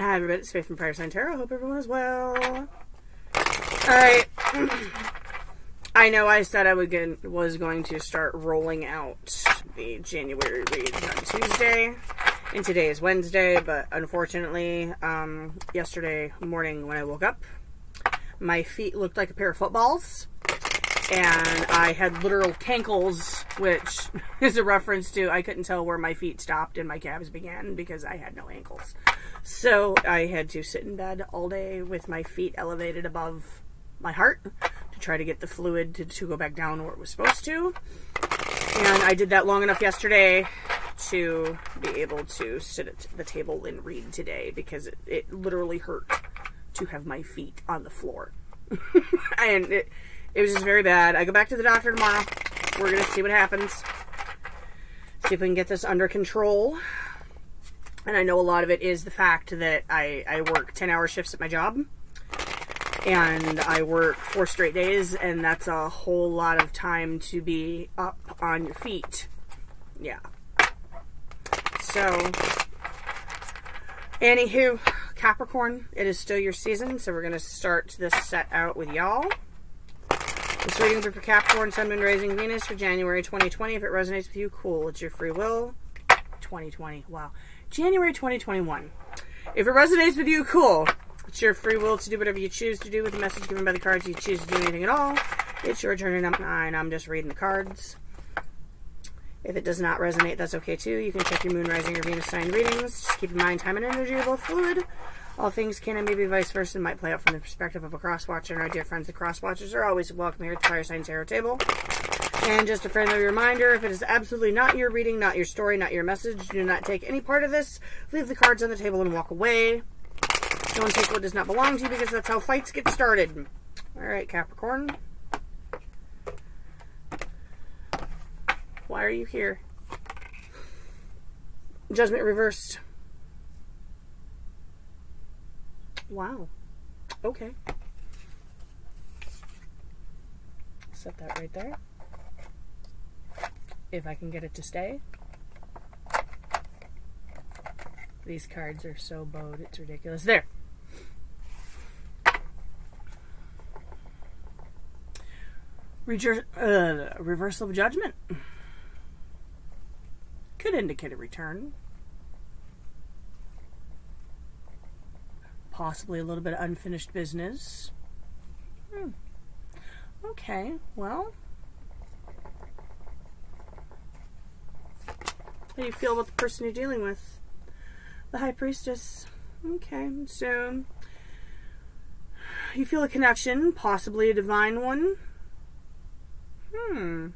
Hi, everybody. It's Faith from Fire Sign Tarot. Hope everyone is well. Alright. I know I said I would get, was going to start rolling out the January reads on Tuesday, and today is Wednesday, but unfortunately, um, yesterday morning when I woke up, my feet looked like a pair of footballs, and I had literal cankles, which is a reference to I couldn't tell where my feet stopped and my calves began because I had no ankles. So I had to sit in bed all day with my feet elevated above my heart to try to get the fluid to, to go back down where it was supposed to. And I did that long enough yesterday to be able to sit at the table and read today because it, it literally hurt to have my feet on the floor. and it, it was just very bad. I go back to the doctor tomorrow. We're going to see what happens. See if we can get this under control. And I know a lot of it is the fact that I, I work 10 hour shifts at my job. And I work four straight days, and that's a whole lot of time to be up on your feet. Yeah. So, anywho, Capricorn, it is still your season, so we're going to start this set out with y'all. This readings are for Capricorn, Sun, Moon, Rising, Venus for January 2020. If it resonates with you, cool. It's your free will. 2020. Wow. January 2021. If it resonates with you, cool. It's your free will to do whatever you choose to do with the message given by the cards. You choose to do anything at all. It's your turn and I'm, I'm just reading the cards. If it does not resonate, that's okay too. You can check your moon, rising, or Venus sign readings. Just keep in mind time and energy are both fluid. All things can and maybe vice versa might play out from the perspective of a cross watcher. And our dear friends, the cross watchers, are always welcome here at the Fire Sign Tarot table. And just a friendly reminder, if it is absolutely not your reading, not your story, not your message, do not take any part of this. Leave the cards on the table and walk away. Don't take what does not belong to you because that's how fights get started. Alright, Capricorn. Why are you here? Judgment reversed. Wow. Okay. Set that right there if I can get it to stay. These cards are so bowed, it's ridiculous. There. Reger uh, reversal of judgment. Could indicate a return. Possibly a little bit of unfinished business. Hmm. Okay, well, How do you feel about the person you're dealing with? The High Priestess. Okay, so you feel a connection, possibly a divine one. Hmm.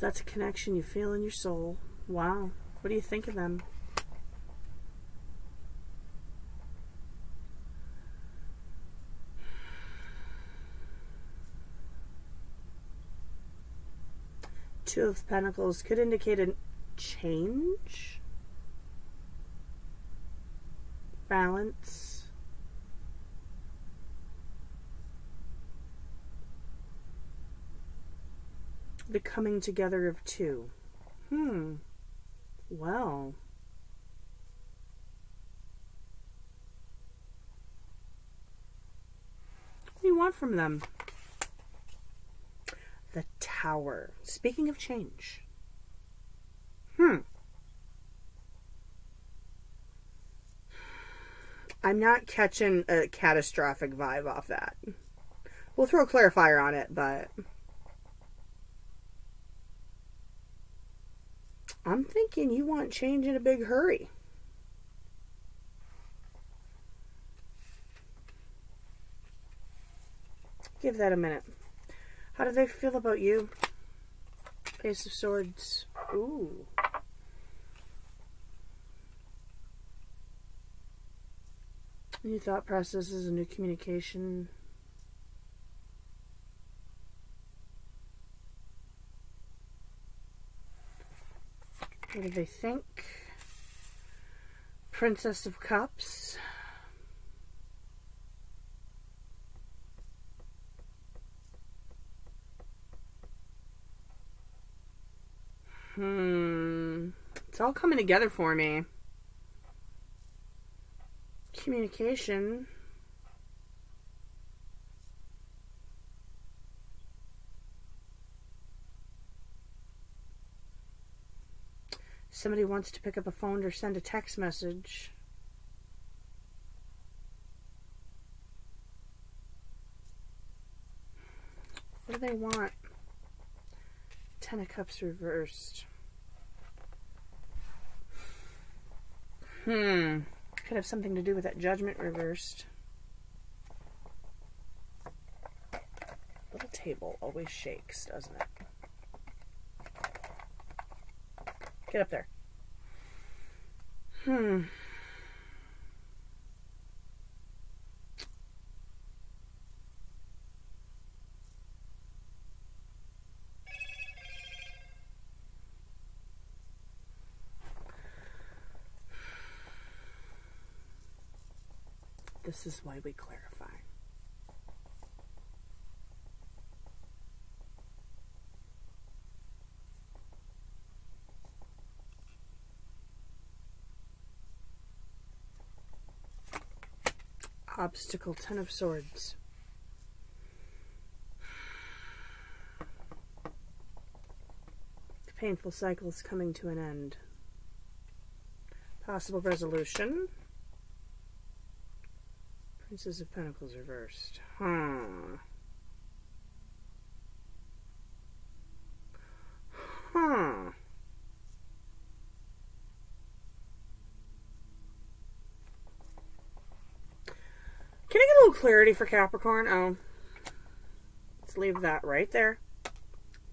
That's a connection you feel in your soul. Wow. What do you think of them? Two of Pentacles could indicate a change, balance. The coming together of two. Hmm. Well. What do you want from them? The Tower. Speaking of change. Hmm. I'm not catching a catastrophic vibe off that. We'll throw a clarifier on it, but I'm thinking you want change in a big hurry. Give that a minute. How do they feel about you? Ace of Swords. Ooh. New thought processes, a new communication. What do they think? Princess of Cups. Hmm. It's all coming together for me. Communication. Somebody wants to pick up a phone or send a text message. What do they want? Ten of Cups reversed. Hmm. Could have something to do with that judgment reversed. Little table always shakes, doesn't it? Get up there. Hmm. This is why we clarify. Obstacle, Ten of Swords. The painful cycle is coming to an end. Possible resolution. Princess of Pentacles reversed. Huh. Huh. Can I get a little clarity for Capricorn? Oh. Let's leave that right there.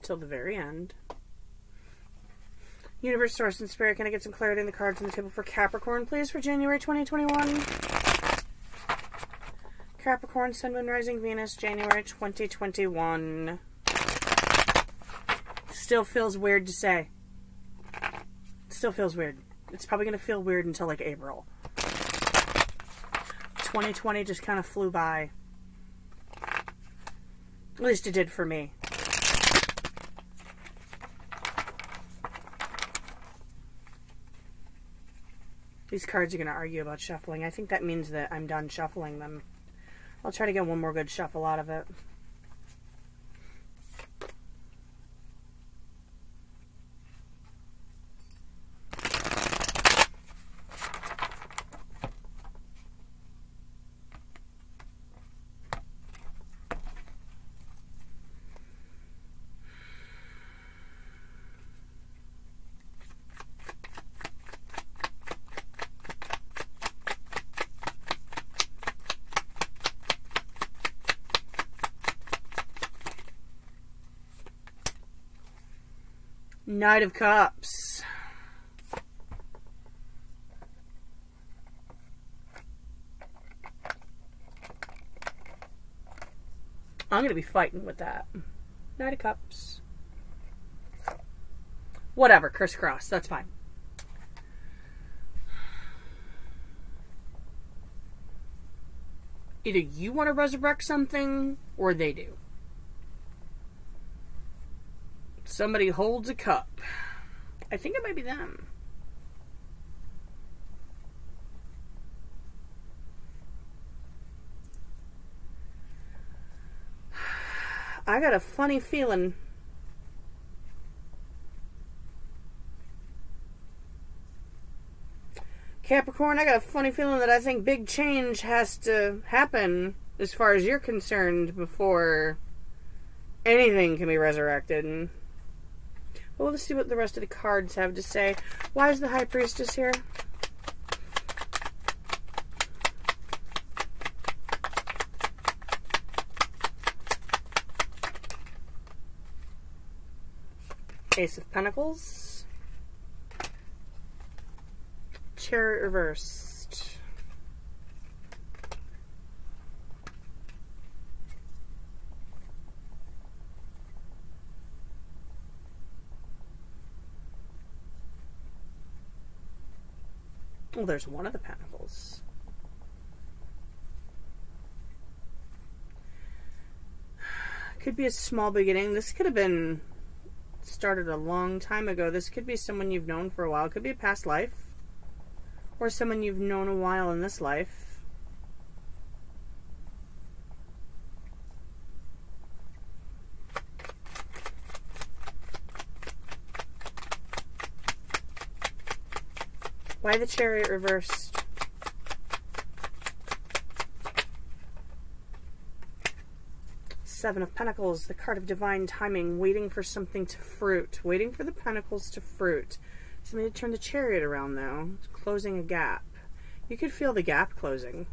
Till the very end. Universe, Source, and Spirit, can I get some clarity in the cards on the table for Capricorn, please, for January 2021? Capricorn, Sun, Moon, Rising, Venus, January 2021. Still feels weird to say. Still feels weird. It's probably going to feel weird until like April. 2020 just kind of flew by. At least it did for me. These cards are going to argue about shuffling. I think that means that I'm done shuffling them. I'll try to get one more good shuffle out of it. Knight of Cups. I'm going to be fighting with that. Knight of Cups. Whatever, crisscross. That's fine. Either you want to resurrect something, or they do. Somebody holds a cup. I think it might be them. I got a funny feeling. Capricorn, I got a funny feeling that I think big change has to happen as far as you're concerned before anything can be resurrected. Well, let's see what the rest of the cards have to say. Why is the High Priestess here? Ace of Pentacles. Chariot reverse. Well, there's one of the pentacles. Could be a small beginning. This could have been started a long time ago. This could be someone you've known for a while. It could be a past life. Or someone you've known a while in this life. Why chariot reversed? Seven of Pentacles, the card of divine timing, waiting for something to fruit, waiting for the Pentacles to fruit. Somebody to turn the chariot around, though, closing a gap. You could feel the gap closing.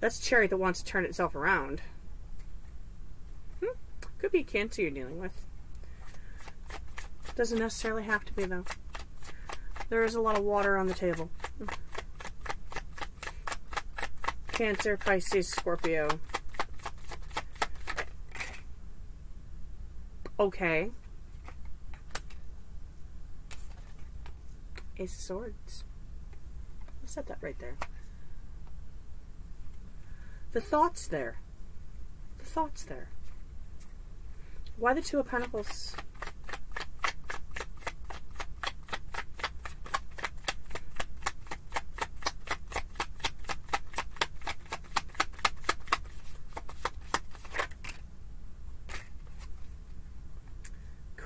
That's chariot that wants to turn itself around. Hmm. Could be Cancer you're dealing with. Doesn't necessarily have to be, though. There is a lot of water on the table. Cancer, Pisces, Scorpio. Okay. Ace of Swords. I'll set that right there. The thoughts there. The thoughts there. Why the Two of Pentacles?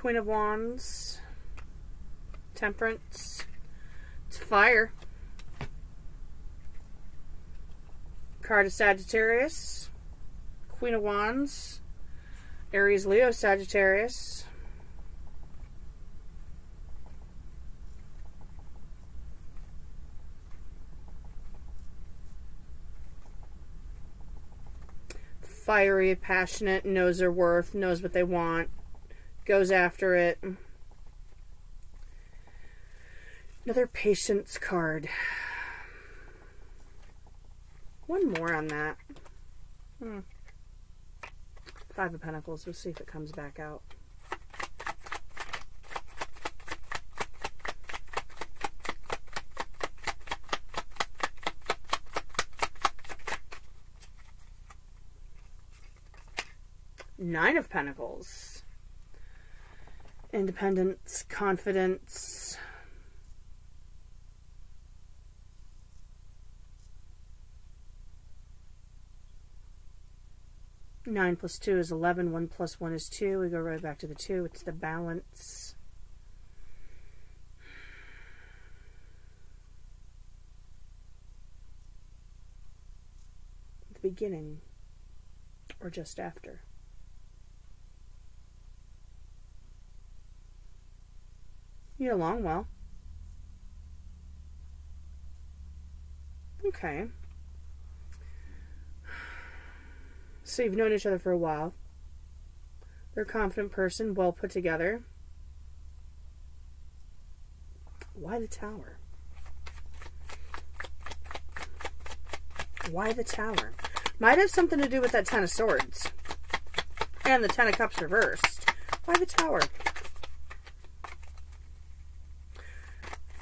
Queen of Wands, Temperance, it's fire. Card of Sagittarius, Queen of Wands, Aries, Leo, Sagittarius. Fiery, passionate, knows their worth, knows what they want goes after it. Another patience card. One more on that. Hmm. Five of Pentacles. We'll see if it comes back out. Nine of Pentacles independence, confidence. Nine plus two is 11. One plus one is two. We go right back to the two. It's the balance. The beginning or just after. You get along well. Okay. So you've known each other for a while. They're a confident person, well put together. Why the tower? Why the tower? Might have something to do with that Ten of Swords. And the Ten of Cups reversed. Why the tower?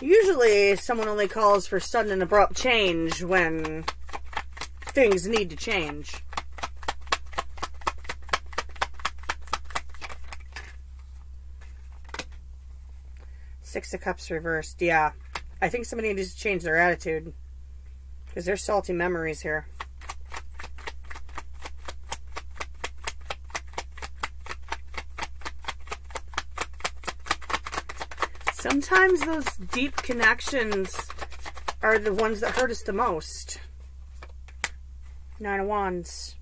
Usually, someone only calls for sudden and abrupt change when things need to change. Six of Cups reversed. Yeah. I think somebody needs to change their attitude. Because there's salty memories here. Sometimes those deep connections are the ones that hurt us the most. Nine of Wands.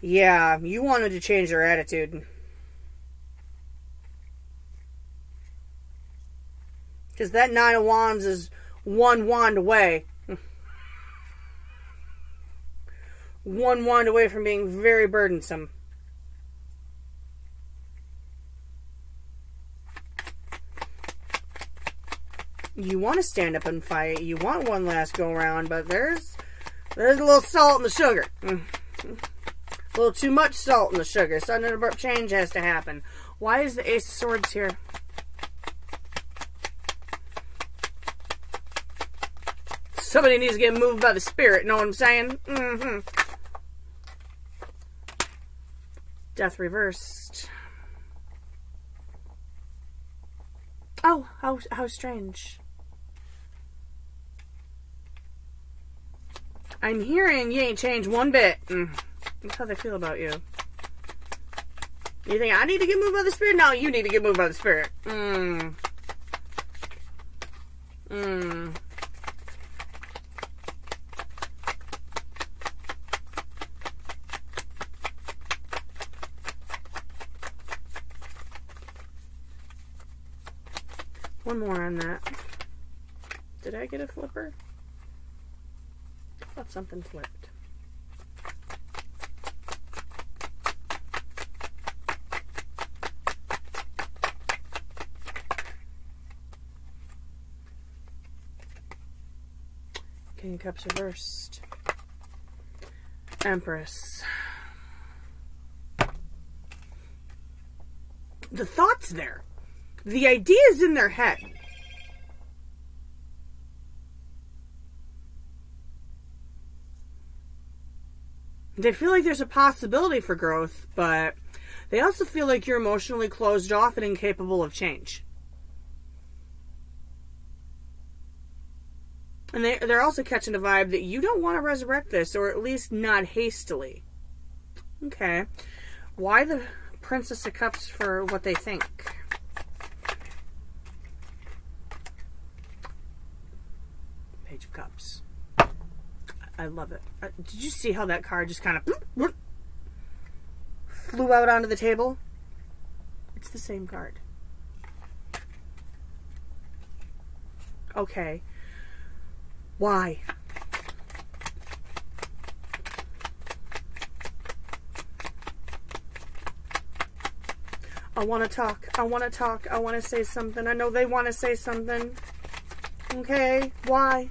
Yeah, you wanted to change their attitude. Because that Nine of Wands is one wand away. One wand away from being very burdensome. You want to stand up and fight. You want one last go around, but there's there's a little salt in the sugar. A little too much salt in the sugar. Sudden abrupt change has to happen. Why is the Ace of Swords here? Somebody needs to get moved by the spirit, know what I'm saying? Mm-hmm. Death reversed. Oh, how how strange. I'm hearing you ain't changed one bit. Mm. That's how they feel about you. You think I need to get moved by the spirit? No, you need to get moved by the spirit. Mmm. Mmm. More on that. Did I get a flipper? I thought something flipped. King Cups reversed. Empress. The thoughts there. The idea is in their head. They feel like there's a possibility for growth, but they also feel like you're emotionally closed off and incapable of change. And they, they're also catching the vibe that you don't want to resurrect this, or at least not hastily. Okay. Why the Princess of Cups for what they think? Cups. I love it. Uh, did you see how that card just kind of flew out onto the table? It's the same card. Okay. Why? I want to talk. I want to talk. I want to say something. I know they want to say something. Okay, why?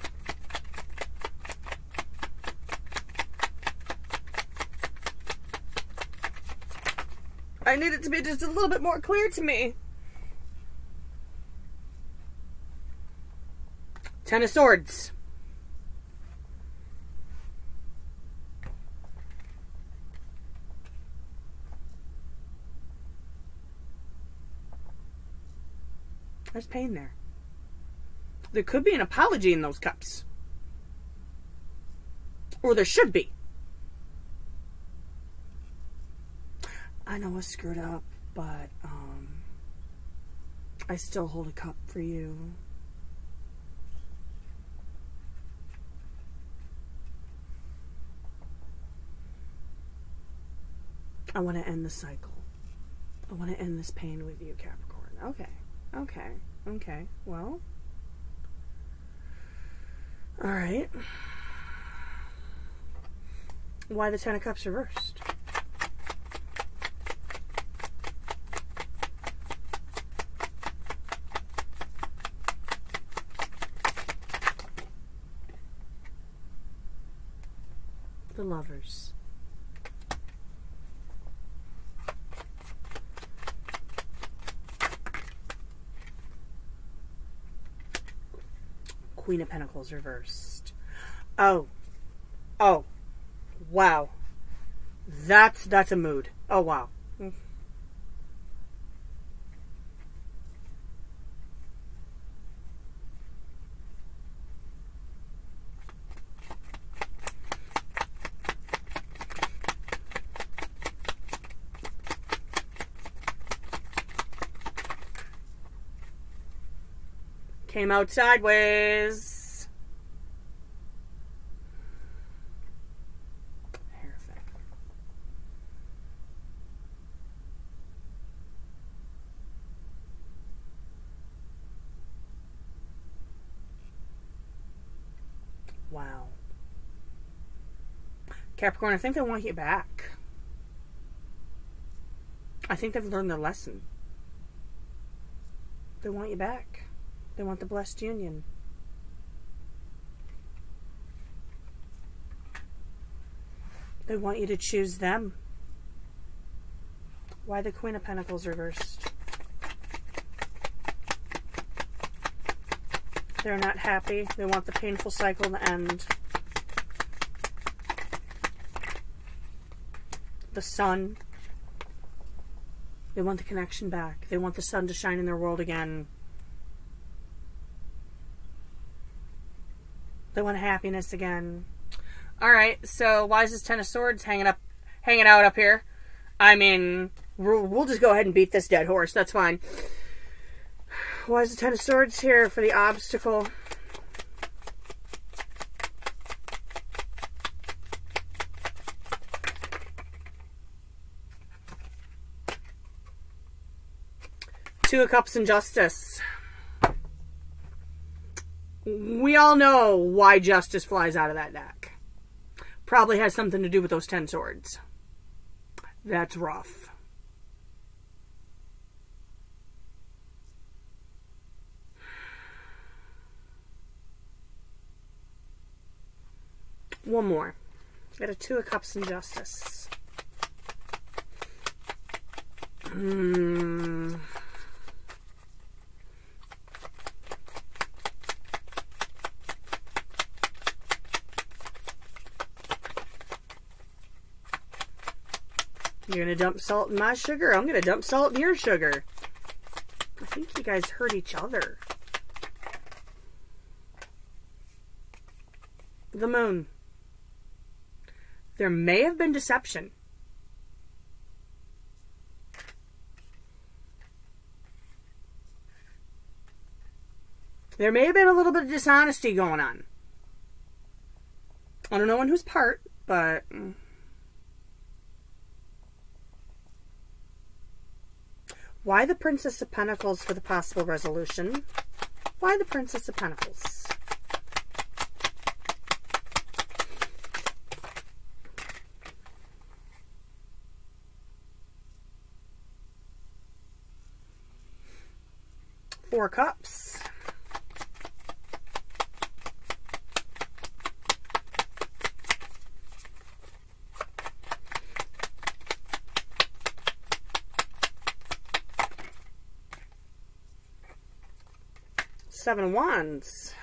I need it to be just a little bit more clear to me. Ten of Swords. There's pain there. There could be an apology in those cups. Or there should be. I know I screwed up, but um, I still hold a cup for you. I want to end the cycle. I want to end this pain with you, Capricorn. Okay. Okay. Okay. Well. All right. Why the Ten of Cups reversed? Lovers. Queen of Pentacles reversed. Oh. Oh. Wow. That's that's a mood. Oh wow. Came out sideways. Wow. Capricorn, I think they want you back. I think they've learned their lesson. They want you back. They want the blessed union. They want you to choose them. Why the Queen of Pentacles reversed? They're not happy. They want the painful cycle to end. The sun. They want the connection back. They want the sun to shine in their world again. They want happiness again. All right, so why is this Ten of Swords hanging up, hanging out up here? I mean, we'll, we'll just go ahead and beat this dead horse. That's fine. Why is the Ten of Swords here for the obstacle? Two of Cups and Justice. We all know why Justice flies out of that deck. Probably has something to do with those Ten Swords. That's rough. One more. Got a Two of Cups and Justice. Hmm. You're gonna dump salt in my sugar. I'm gonna dump salt in your sugar. I think you guys hurt each other. The moon. There may have been deception. There may have been a little bit of dishonesty going on. I don't know on whose part, but mm. Why the Princess of Pentacles for the possible resolution? Why the Princess of Pentacles? Four Cups. Seven Wands.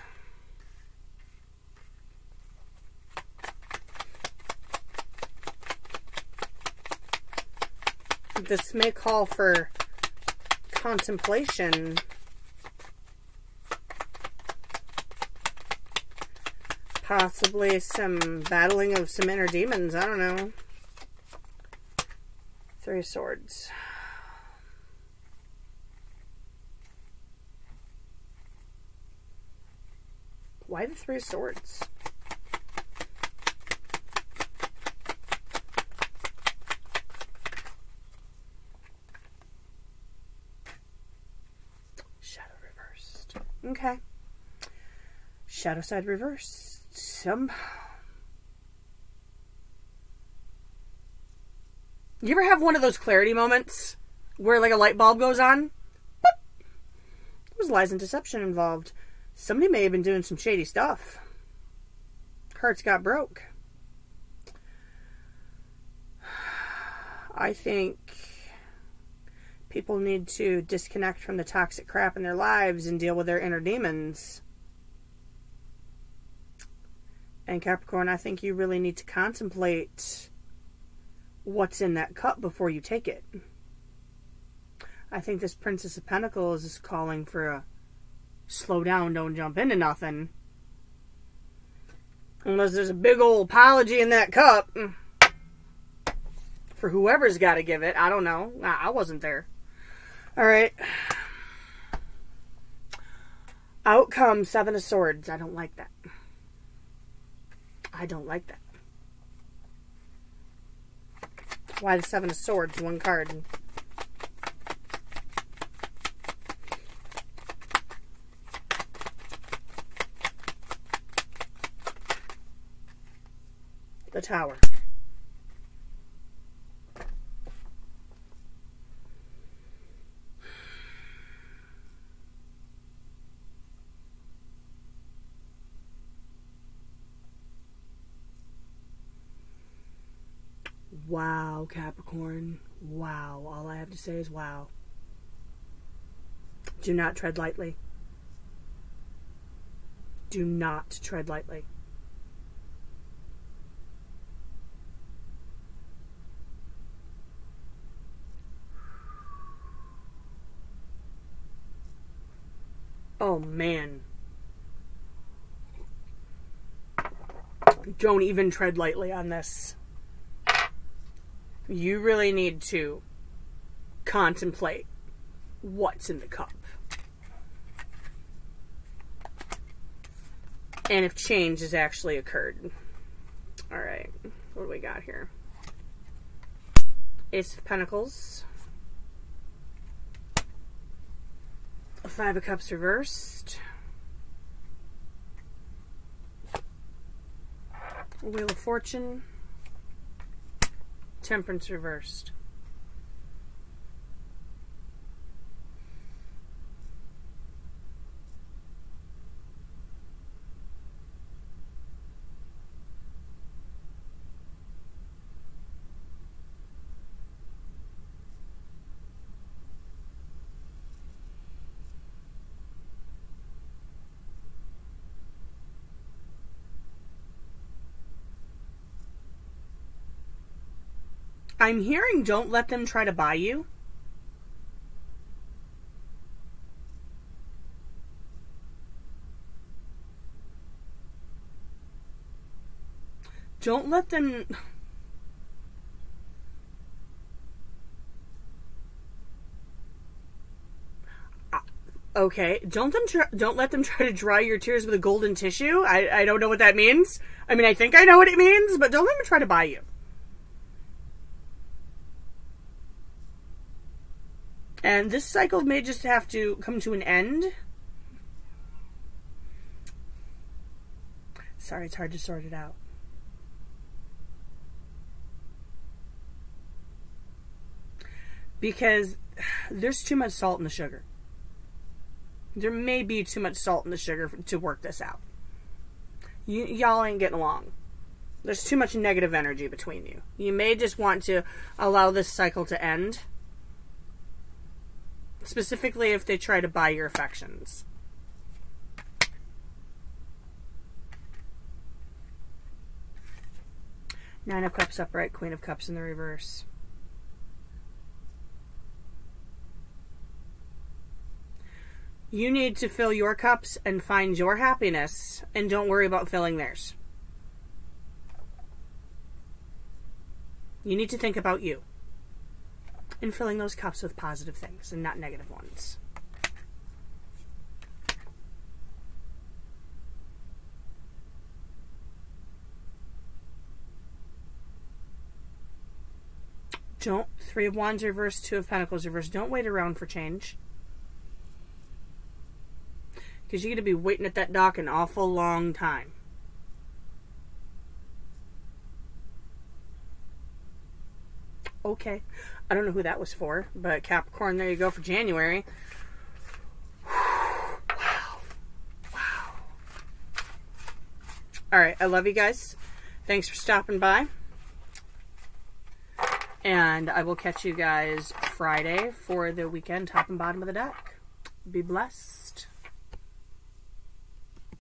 This may call for contemplation. Possibly some battling of some inner demons. I don't know. Three Swords. Why the Three of Swords? Shadow reversed. Okay. Shadow side reversed. Some. You ever have one of those clarity moments where like a light bulb goes on? There was lies and deception involved. Somebody may have been doing some shady stuff. Hearts got broke. I think people need to disconnect from the toxic crap in their lives and deal with their inner demons. And Capricorn, I think you really need to contemplate what's in that cup before you take it. I think this Princess of Pentacles is calling for a slow down, don't jump into nothing. Unless there's a big old apology in that cup. Mm. For whoever's got to give it. I don't know. I wasn't there. Alright. Outcome Seven of Swords. I don't like that. I don't like that. Why the Seven of Swords? One card. Tower. Wow, Capricorn. Wow. All I have to say is wow. Do not tread lightly. Do not tread lightly. Oh man. Don't even tread lightly on this. You really need to contemplate what's in the cup. And if change has actually occurred. Alright, what do we got here? Ace of Pentacles. Five of Cups reversed. Wheel of Fortune. Temperance reversed. I'm hearing don't let them try to buy you. Don't let them. Uh, okay, don't them try, don't let them try to dry your tears with a golden tissue. I I don't know what that means. I mean, I think I know what it means, but don't let them try to buy you. And this cycle may just have to come to an end. Sorry, it's hard to sort it out. Because there's too much salt in the sugar. There may be too much salt in the sugar to work this out. Y'all ain't getting along. There's too much negative energy between you. You may just want to allow this cycle to end Specifically if they try to buy your affections. Nine of Cups upright, Queen of Cups in the reverse. You need to fill your cups and find your happiness, and don't worry about filling theirs. You need to think about you and filling those cups with positive things and not negative ones. Don't, Three of Wands reverse, Two of Pentacles reverse. Don't wait around for change. Because you're going to be waiting at that dock an awful long time. Okay. I don't know who that was for, but Capricorn, there you go for January. wow. Wow. All right. I love you guys. Thanks for stopping by. And I will catch you guys Friday for the weekend top and bottom of the deck. Be blessed.